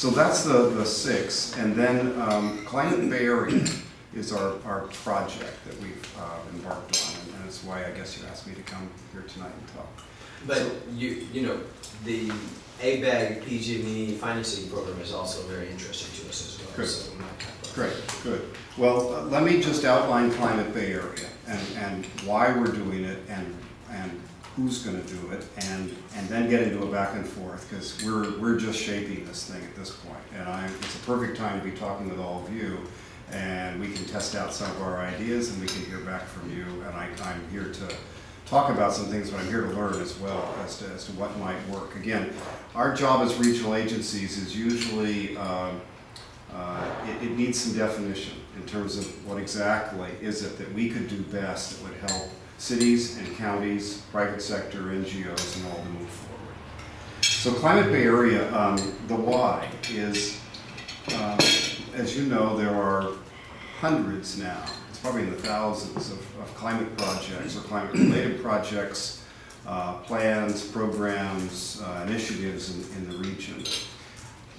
So that's the, the six, and then um, Climate Bay Area is our, our project that we've uh, embarked on, and that's why I guess you asked me to come here tonight and talk. But you, you know, the ABAG PG&E financing program is also very interesting to us as well. Good. so we might talk about that. Great, good. Well, uh, let me just outline Climate Bay Area and, and why we're doing it and, and who's gonna do it and, and then get into a back and forth, because we're, we're just shaping this thing at this point. And I, it's a perfect time to be talking with all of you, and we can test out some of our ideas and we can hear back from you. And I, I'm here to talk about some things, but I'm here to learn as well as to, as to what might work. Again, our job as regional agencies is usually, um, uh, it, it needs some definition in terms of what exactly is it that we could do best that would help cities and counties, private sector, NGOs, and all to move forward. So Climate Bay Area, um, the why is, um, as you know, there are hundreds now, it's probably in the thousands of, of climate projects or climate-related projects, uh, plans, programs, uh, initiatives in, in the region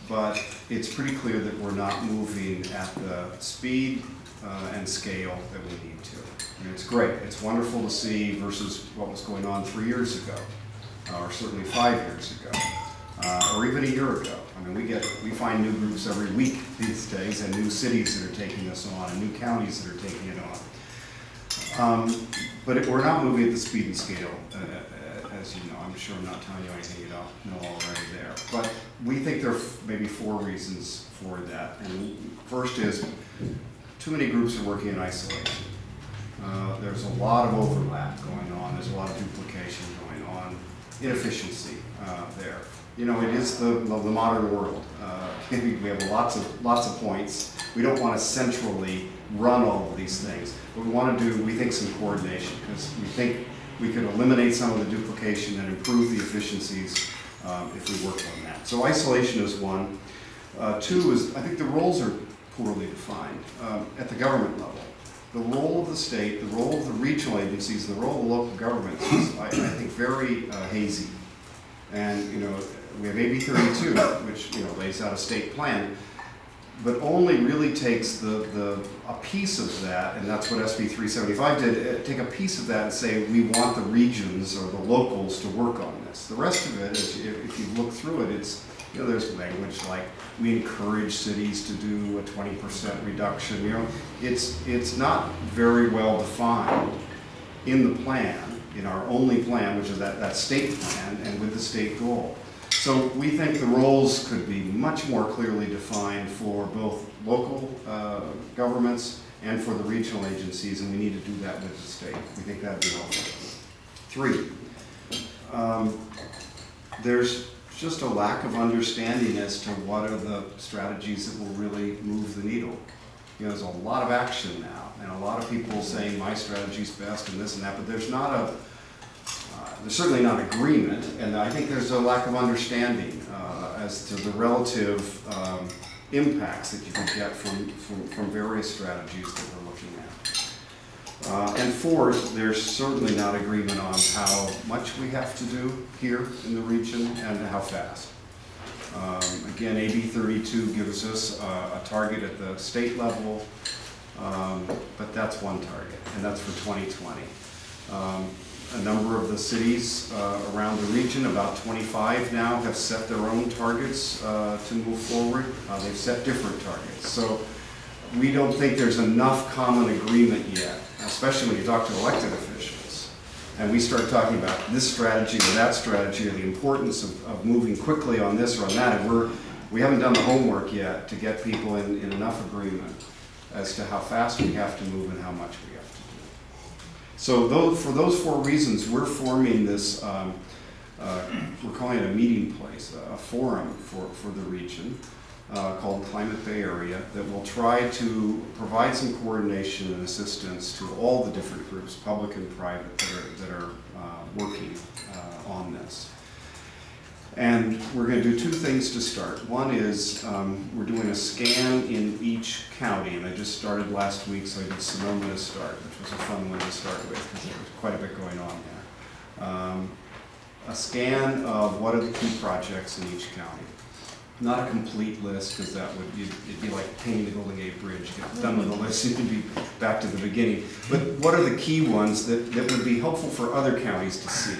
but it's pretty clear that we're not moving at the speed uh, and scale that we need to. I mean, it's great, it's wonderful to see versus what was going on three years ago, uh, or certainly five years ago, uh, or even a year ago. I mean, we get, we find new groups every week these days, and new cities that are taking us on, and new counties that are taking it on. Um, But it- we're not moving at the speed and scale, uh, uh, as you know. I'm sure I'm not telling you anything you don't know already there. But we think there are maybe four reasons for that. And first is, too many groups are working in isolation. Uh, There's a lot of overlap going on, there's a lot of duplication going on, inefficiency uh, there. You know, it is the, the the modern world. Uh, We have lots of, lots of points. We don't want to centrally run all of these things. What we want to do, we think some coordination, because we think we could eliminate some of the duplication and improve the efficiencies um, if we work on that. So isolation is one. Uh, Two is, I think the roles are poorly defined um, at the government level. The role of the state, the role of the regional agencies, the role of local governments is, I, I think, very uh, hazy. And, you know, we have AB thirty-two, which, you know, lays out a state plan, but only really takes the, the, a piece of that, and that's what SB three seventy-five did, uh, take a piece of that and say, we want the regions or the locals to work on this. The rest of it, if you look through it, it's, you know, there's language like, we encourage cities to do a twenty percent reduction, you know. It's, it's not very well defined in the plan, in our only plan, which is that, that state plan, and with the state goal. So we think the roles could be much more clearly defined for both local uh, governments and for the regional agencies, and we need to do that with the state. We think that'd be helpful. Three, um, there's just a lack of understanding as to what are the strategies that will really move the needle. You know, there's a lot of action now, and a lot of people saying my strategy's best and this and that, but there's not a, uh, there's certainly not agreement, and I think there's a lack of understanding uh, as to the relative um, impacts that you can get from, from, from various strategies that we're looking at. Uh, And fourth, there's certainly not agreement on how much we have to do here in the region and how fast. Um, Again, AB 32 gives us uh, a target at the state level, um, but that's one target, and that's for 2020. Um, A number of the cities uh, around the region, about 25 now, have set their own targets uh, to move forward. Uh, They've set different targets. So we don't think there's enough common agreement yet, especially when you talk to elected officials. And we start talking about this strategy or that strategy or the importance of, of moving quickly on this or on that. And we're, we haven't done the homework yet to get people in, in enough agreement as to how fast we have to move and how much we have to do. So those, for those four reasons, we're forming this, um, uh, we're calling it a meeting place, a forum for, for the region uh, called Climate Bay Area that will try to provide some coordination and assistance to all the different groups, public and private, that are, that are uh, working uh, on this. And we're going to do two things to start. One is um, we're doing a scan in each county, and I just started last week, so I did Sonoma to start, which was a fun one to start with because there was quite a bit going on there. Um, a scan of what are the key projects in each county. Not a complete list, because that would, you'd- it'd be like painting the Golden Gate Bridge, get done with the list, you'd be back to the beginning. But what are the key ones that, that would be helpful for other counties to see?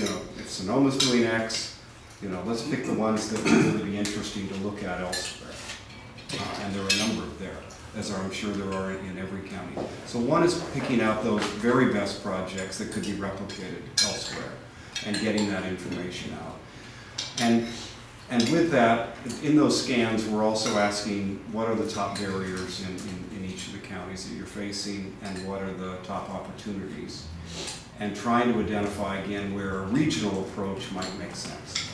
You know, if Sonoma's doing X, you know, let's pick the ones that would really be interesting to look at elsewhere. Uh, And there are a number of there, as I'm sure there are in every county. So one is picking out those very best projects that could be replicated elsewhere and getting that information out. And, and with that, in those scans, we're also asking, what are the top barriers in, in, in each of the counties that you're facing, and what are the top opportunities? And trying to identify again where a regional approach might make sense.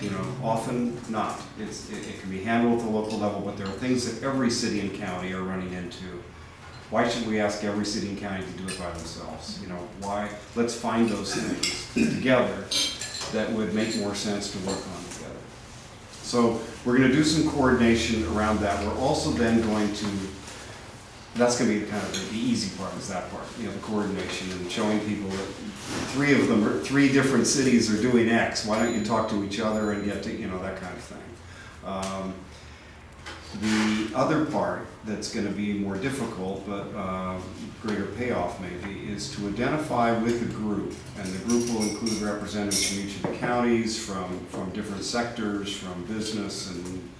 You know, often not. It, it can be handled at the local level, but there are things that every city and county are running into. Why should we ask every city and county to do it by themselves? You know, why, let's find those things together that would make more sense to work on. So we're gonna do some coordination around that. We're also then going to, that's gonna be kind of the the easy part, is that part, you know, the coordination and showing people that three of them, are three different cities are doing X. Why don't you talk to each other and get to, you know, that kind of thing. Um, the other part that's gonna be more difficult, but uh, greater payoff maybe, is to identify with the group. And the group will include representatives from each of the counties, from, from different sectors, from business and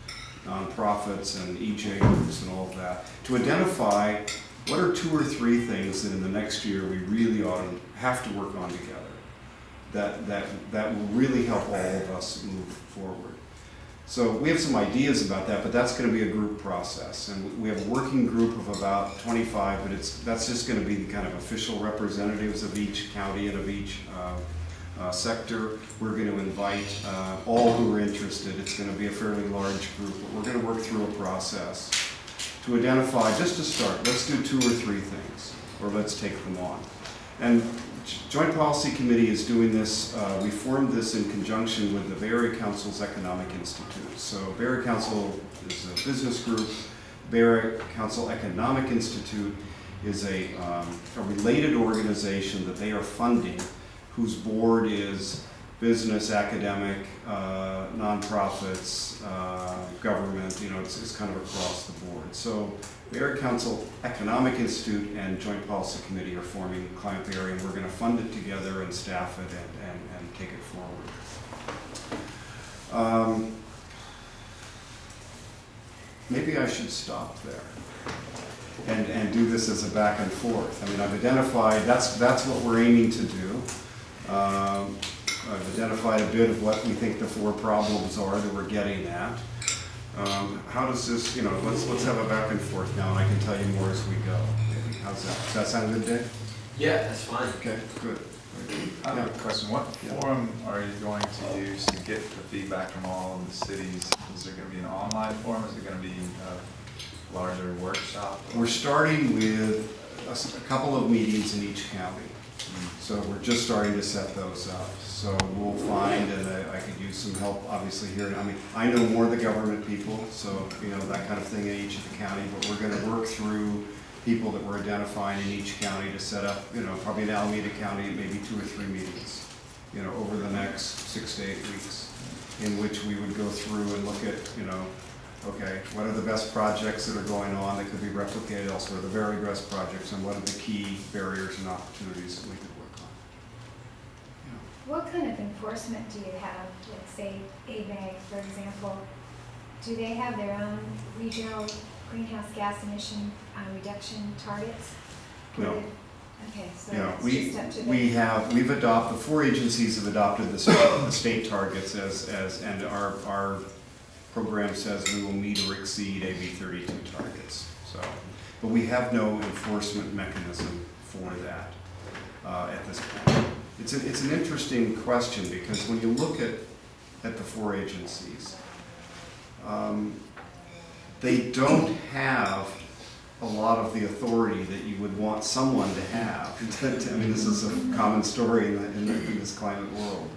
nonprofits and EJ groups and all of that. To identify what are two or three things that in the next year we really ought to have to work on together. That, that, that will really help all of us move forward. So we have some ideas about that, but that's gonna be a group process. And we have a working group of about twenty-five, but it's, that's just gonna be the kind of official representatives of each county and of each uh, uh, sector. We're gonna invite uh, all who are interested. It's gonna be a fairly large group, but we're gonna work through a process to identify, just to start, let's do two or three things, or let's take them on. And Joint Policy Committee is doing this, uh, we formed this in conjunction with the Bay Area Council's Economic Institute. So Bay Area Council is a business group, Bay Area Council Economic Institute is a, um, a related organization that they are funding, whose board is business, academic, uh, nonprofits, uh, government, you know, it's, it's kind of across the board. So the Area Council Economic Institute and Joint Policy Committee are forming Climate Bay and we're gonna fund it together and staff it and, and, and take it forward. Um, Maybe I should stop there and, and do this as a back and forth. I mean, I've identified, that's, that's what we're aiming to do. Um, I've identified a bit of what we think the four problems are that we're getting at. Um, How does this, you know, let's, let's have a back and forth now, and I can tell you more as we go. How's that? Does that sound good, Dave? Yeah, that's fine. Okay, good. I have a question. What Yeah. forum are you going to use to get the feedback from all of the cities? Is there gonna be an online forum? Is it gonna be a larger workshop? We're starting with a couple of meetings in each county. So we're just starting to set those up. So we'll find, and I I could use some help, obviously, here. I mean, I know more of the government people, so, you know, that kind of thing in each of the county, but we're gonna work through people that we're identifying in each county to set up, you know, probably in Alameda County, maybe two or three meetings, you know, over the next six to eight weeks, in which we would go through and look at, you know, okay, what are the best projects that are going on that could be replicated elsewhere, the very best projects, and what are the key barriers and opportunities that we could work on. What kind of enforcement do you have, let's say ABAG, for example? Do they have their own regional greenhouse gas emission uh, reduction targets? No. Okay, so Yeah, it's we, just up to we have, we've adopted, the four agencies have adopted the state, the state targets as, as, and our, our program says we will meet or exceed AB thirty-two targets, so. But we have no enforcement mechanism for that, uh, at this point. It's a, it's an interesting question, because when you look at, at the four agencies, um, they don't have a lot of the authority that you would want someone to have. I mean, this is a common story in, the, in, the, in this climate world.